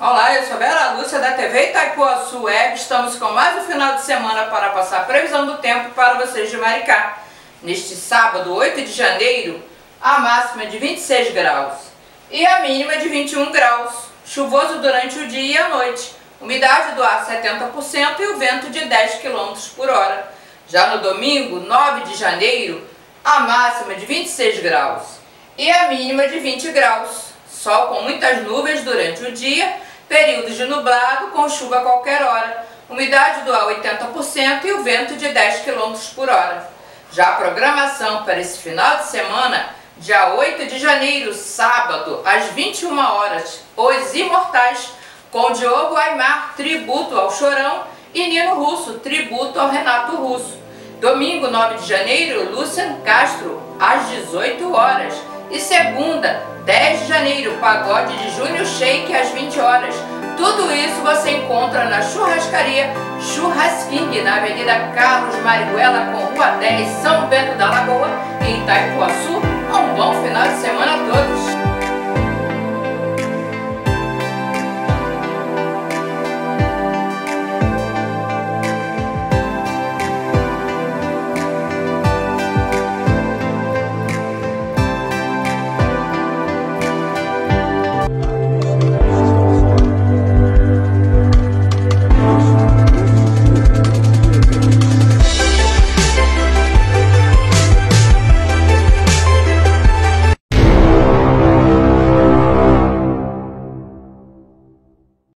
Olá, eu sou Vera Lúcia da TV Itaipuaçu Web. Estamos com mais um final de semana para passar a previsão do tempo para vocês de Maricá. Neste sábado, 8 de janeiro, a máxima é de 26 graus e a mínima é de 21 graus. Chuvoso durante o dia e a noite. Umidade do ar 70% e o vento de 10 km por hora. Já no domingo, 9 de janeiro, a máxima é de 26 graus e a mínima de 20 graus. Sol com muitas nuvens durante o dia, períodos de nublado com chuva a qualquer hora. Umidade do ar 80% e o vento de 10 km por hora. Já a programação para esse final de semana, dia 8 de janeiro, sábado, às 21 horas, Os Imortais, com Diogo Aymar, tributo ao Chorão, e Nino Russo, tributo ao Renato Russo. Domingo, 9 de janeiro, Lucian Castro, às 18 horas. E segunda, 10 de janeiro, pagode de Júnior Shake às 20 horas. Tudo isso você encontra na churrascaria Churrasking, na Avenida Carlos Marihuela, com Rua 10, São Bento da Lagoa, em Itaipuaçu. Um bom final